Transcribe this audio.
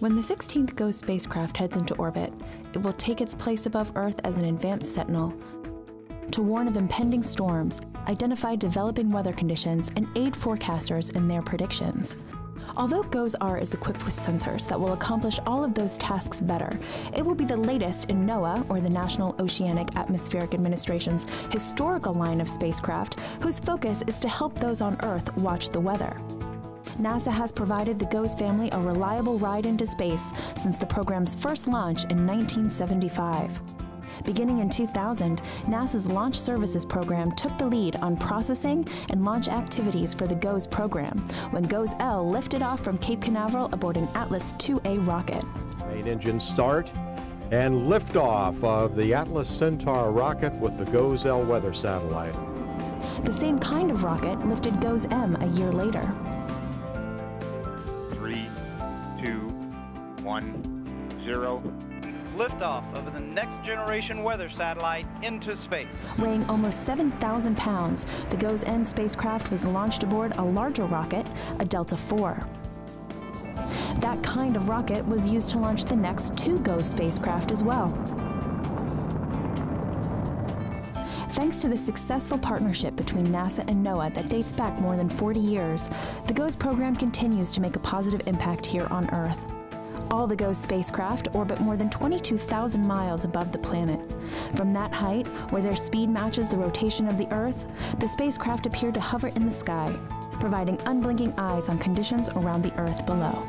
When the 16th GOES spacecraft heads into orbit, it will take its place above Earth as an advanced sentinel to warn of impending storms, identify developing weather conditions, and aid forecasters in their predictions. Although GOES-R is equipped with sensors that will accomplish all of those tasks better, it will be the latest in NOAA, or the National Oceanic Atmospheric Administration's historical line of spacecraft, whose focus is to help those on Earth watch the weather. NASA has provided the GOES family a reliable ride into space since the program's first launch in 1975. Beginning in 2000, NASA's Launch Services Program took the lead on processing and launch activities for the GOES program when GOES-L lifted off from Cape Canaveral aboard an Atlas 2A rocket. Main engine start and liftoff of the Atlas Centaur rocket with the GOES-L weather satellite. The same kind of rocket lifted GOES-M a year later. One, zero. Liftoff of the next generation weather satellite into space. Weighing almost 7,000 pounds, the GOES-N spacecraft was launched aboard a larger rocket, a Delta IV. That kind of rocket was used to launch the next two GOES spacecraft as well. Thanks to the successful partnership between NASA and NOAA that dates back more than 40 years, the GOES program continues to make a positive impact here on Earth. All the GOES spacecraft orbit more than 22,000 miles above the planet. From that height, where their speed matches the rotation of the Earth, the spacecraft appear to hover in the sky, providing unblinking eyes on conditions around the Earth below.